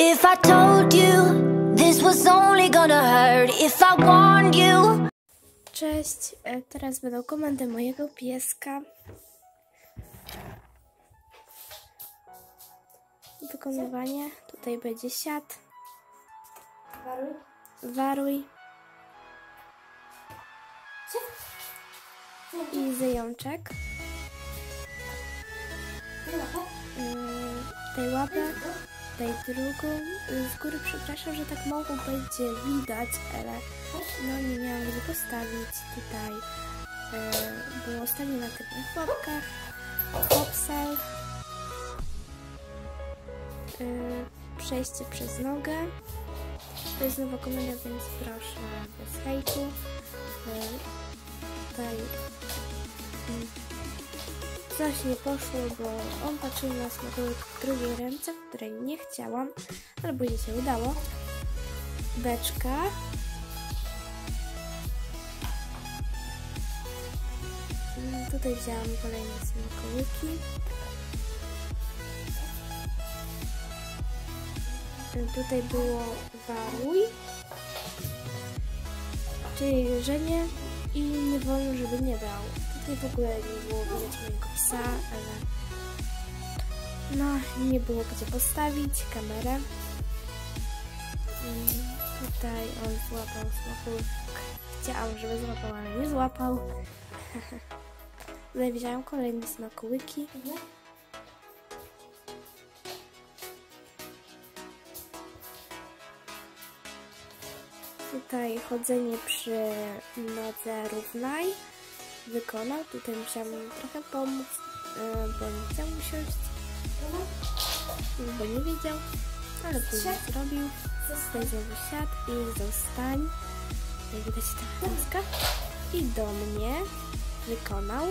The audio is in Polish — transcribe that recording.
If I told you this was only gonna hurt, if I warned you. Cześć, e, teraz będą komendy mojego pieska. Wykonywanie, tutaj będzie siat, waruj. I zajączek. Ym, Tej łapę, tej drugą. Z góry przepraszam, że tak mało będzie widać, ale no nie miałam gdzie postawić tutaj. E, było ostatnio na tych łapkach. Kopsal. E, przejście przez nogę. To jest nowa komenda, więc proszę bez hejtu. E, tutaj coś nie poszło, bo on patrzył na smakołyk w drugiej ręce, w której nie chciałam, ale później się udało. Beczka. Mm, Tutaj wzięłam kolejne smakołyki. Tutaj było waruj, czyli że nie i nie wolno, żeby nie brał. Tutaj w ogóle nie było widać mojego ale no nie było gdzie postawić kamerę. Mm, Tutaj on złapał smakołyk. Chciałam, żeby złapał, ale nie złapał. Tutaj wziąłem kolejne smakołyki. Tutaj chodzenie przy nodze równaj wykonał. Tutaj musiałam trochę pomóc, e, bo nie chciał usiąść, bo nie wiedział, ale później zrobił. Tutaj znowu siadł i zostań. Jak widać ta wąska. I do mnie wykonał.